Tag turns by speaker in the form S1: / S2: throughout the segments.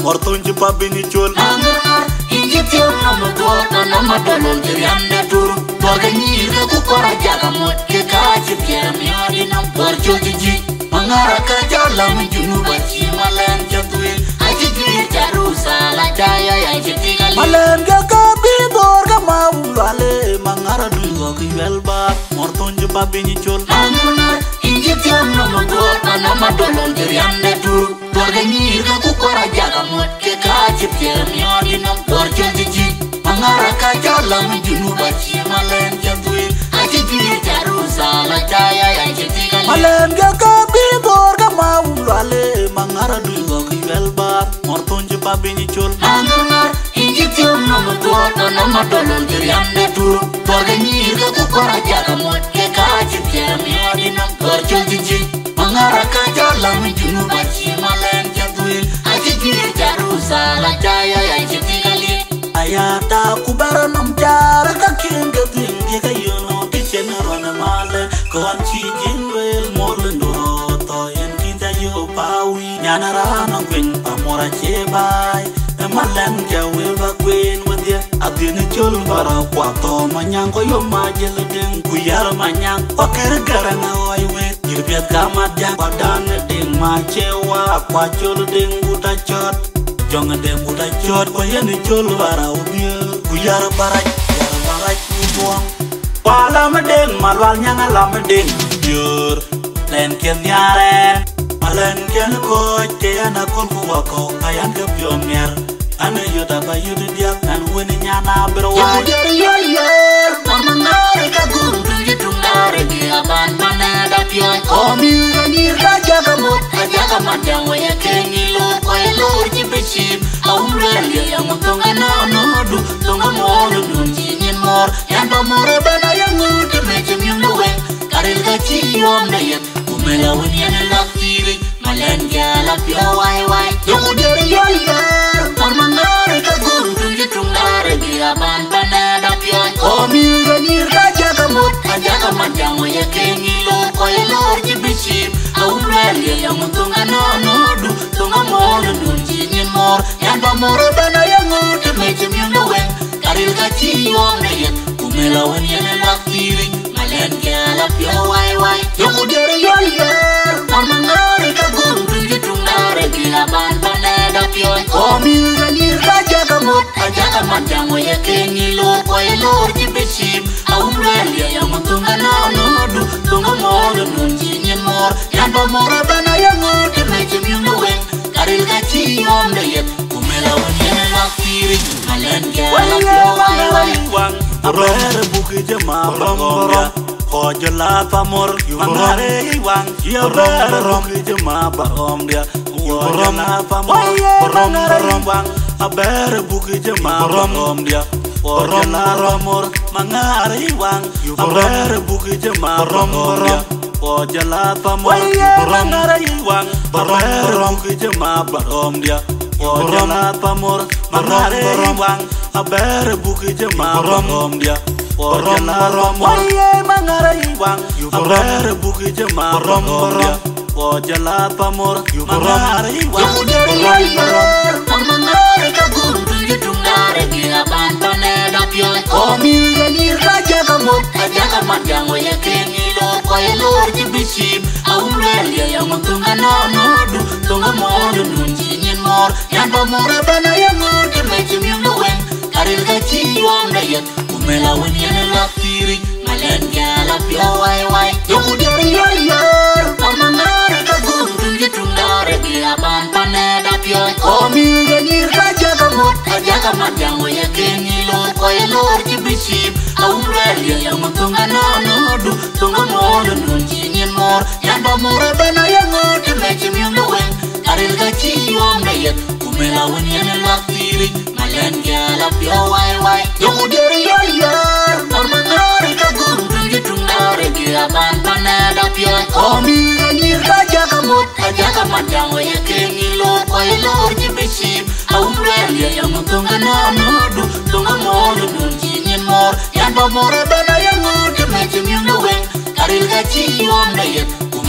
S1: morton ci pabini chol
S2: Nangar injitiyon na magor na na madolol jiryande turu Torga nyirga ku kora jaga mot ke kachi piera miodi nam por jojiji Mangara ka jala mjunu bachi malen jatuin Aji jir Jerusalem jaya ya jitigali.
S1: Malen ga ka bi dor ga ma wale mangara du go ki wel bar morton ci pabini chol
S2: Nangar injitiyon na magor na na madolol jiryande turu Torga nyirga kora jaga mot ke kachi piera miodi nam por jojiji Mangara ka jala mjunu bachi malen jatuin Aji jir Jerusalem jaya ya jitigali
S1: malen ga ka bi dor ga ma wale mangara du go ki wel bar morton ci pabini chol
S2: Nangar injitiyon na magor na na madolol jiryande turu Torga nyirga ku kora jaga mot
S1: kubara nam jara ka kinga dinge ka yuno ki chenro na male. Kon chi jinwel morle ndoro to en kinta yo pawi. Nyana rana kwen pamora chebai. E Malan jawe ba kwen wadia adini chol bara kwa to manyango yo majel den kuyar manyang okere garanga oywe. Kirbiat kamadya badan ding machewa kwa chol ding buta chot. Jong ding buta chot koyen chol bara ubi. Ku yar baraj yar baraj ni buang Wala ma deng malwal nyanga la ma deng jur len ken yaren malen ken ko te ana kon ku wako ayan ke pioner ana yuda ba yuda dia an weni nyana bero wa
S2: Yar yar yar Mamangare ka yamba morebana yangude mejemyumlowe karelgaciyomeyen umelawenyanelafiri malengealapiawaiwai yomudereyoyar parmangare kaguntuyitrungare biaban panedapyoi omirenirkajakamot ajakamanjangoyekengilokoyelorjibishim aumrelieyamutungananodu tungamonundunjinimor yamba morebana yangu won yana la feeling malen ke ala pyo wai wai. Yo mudere yo yer mama ngare ka gum tungi tungare bila ban bane da pyo o mi ni ka ja ka mot aja ka man ja mo ye ke ni lo ko ye lo ti bishim aum rel ye yo mo tunga na no du tunga mo do no ji ni mor. Ya ba mo ra bana ya mo ke me ji mi no wen. Karil ka chi om de ye kumela won yana la feeling malen ke ala pyo wai wai.
S1: Wang aber buki jama bamborom Hoja la pamor mangare wang aber buki jama barom dia Hoja la pamor barom barom wang aber buki barom dia Hoja la pamor mangare wang aber buki barom dia Hoja la pamor buki pamor mangare wang aber buki jama barom dia. Wang aber buki la pamor. Wang
S2: ka gundu Dia jaga kengi jibishim Tunga nunji mor. Yan bana yang argajiwamnayan umelawanyananatiri malengalapyawaiwai yomudiayayyar amang'arekagontungitungaregiabampanedapyoy omigenirkajagamot ajagamadyangoyakenyilorkoyelorjibishim aumrelyayamotongananodu tongonolononjinyinmor yandamorebenayang'otimechimyongeweng arelkachiwamnayan umelawanyananatiri na pia wai wai. Yungu diri yo yo Norma nori kagun Tuji tungare kia ban pana da pia Omi rani raja kamot Raja kamat yang waya kengi lo Kwai lor jibishim Aumrelia yang utunga na nudu Tunga modu nunji nyen mor. Yan ba more bana yang ngudu Mejum yung luweng Karil gachi yom na
S1: yet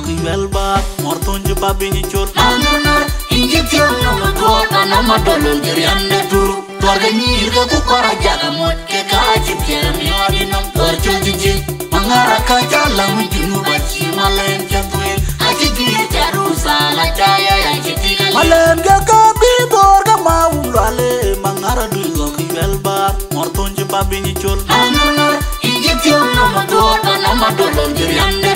S1: wel bar morton ci pabini chol
S2: Nangunar inji tiyo nomo duoto na madolo jiriande turu Dwarga nyirga kukora jaga mot ke kachi piem yodi nam dwar joji ji Mangara ka jalam junu bachi malen jatwin Aji jir jaru sala jaya ya jitigali
S1: malen ga ka bi bor ga ma wale mangara du yo ki wel bar morton ci pabini chol
S2: Nangunar injiti ono madoda na madolo njiriande turu Dwarga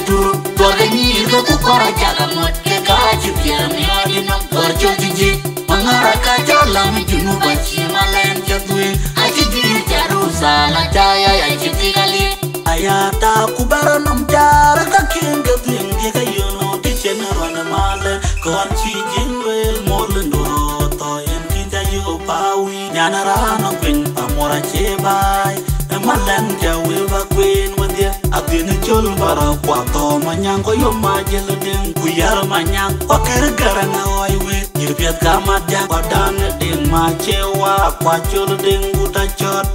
S1: male kon chi jinwe mol ndoro to en kinja yo pawi nyana rana kwen pamora che bai. E malen ja we va kwen wadia adin chol bara kwa to manyang ko yo majel den ku yar manyang qua, ker garanga oi we yirpiat kama ja padan den ma chewa kwa chol den buta chot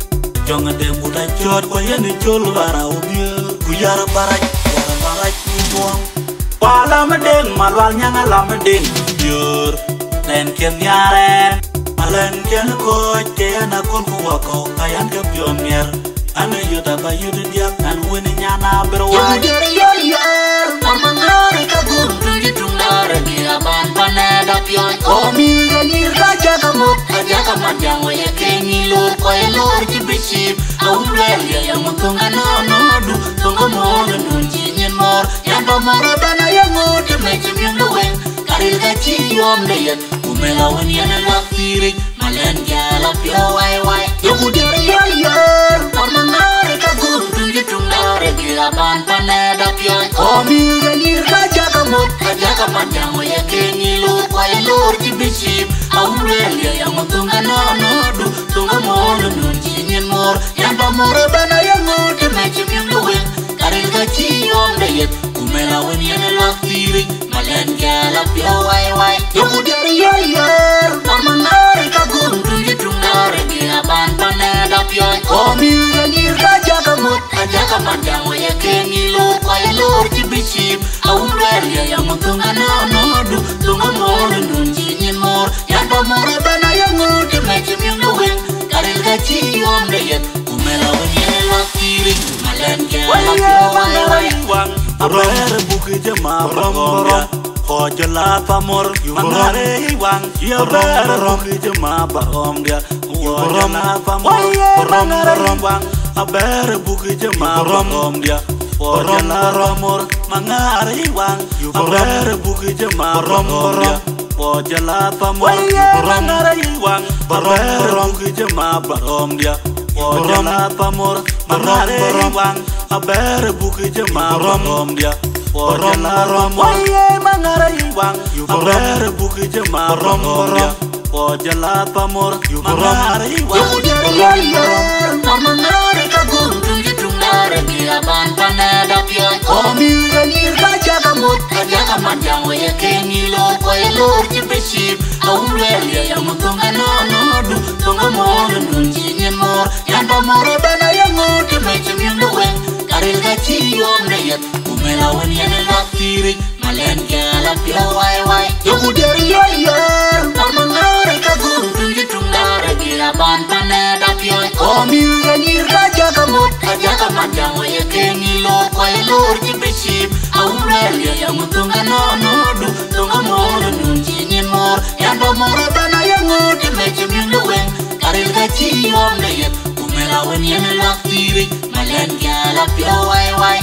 S1: Jonga de muda chot ko yen chol bara ubie ku yar baraj yar baraj ni buang wala me deng malwal nyanga la me deng yor len ken yare alen ken ko te na kon ku wako kayan ke piomier ane yuta ba yudu diak an weni nyana berwai
S2: Yagudere yor yor Mamangare ka gundu jitungare Gira ban paneda pion Komi ganir ka jaga mot Ajaga madang waya kenyi lor Koya lor jibiship Aumrel ya yang mutunga no du. Tunga molo nun jinyin mor Yang bana ti yom le yen kumela wen yana la firi malen gala pio wai wai. Yomu dir yor yor parma mare ka gun tunji tungare bila ban paneda pian omire nir ka jaga mot ka jaga panjango ya kengi lur kwai lur ti bichim aurelia yang tunga nonodu tunga mono nun jinyen mor. Yang pamore bana yang ngote mechim
S1: buki jema bagomya Hojo la pamor mangare wang abere buki jema bagomya Hojo la pamor mangare wang. Abere buki jema bagomya Hojo la pamor mangare wang. Abere buki jema bagomya Hojo la pamor mangare wang. Abere buki jema bagomya Hojo la pamor mangare wang. Abere buki jema bagomya Hojo la pamor mangare wang. Abere buki jema bagomya Hojo la pamor mangare wang.
S2: Mamangare ka gundu jitungare Gira ban paneda pion Komi ganir ka jaga mot Ajaga madang waya kenyi lor Koya lor jibiship Aumrel ya yang mutunga no no du Tunga molo nun jinyin mor. Yang majango yekeni loko elor jibiship aurelio yamutunga nonodu tunga moro nunjinye mor. Yando moro dana yangodi meche myunde wen. Karilga chiyomneyet kumelawen yene laktiri malen gyala pio waiwai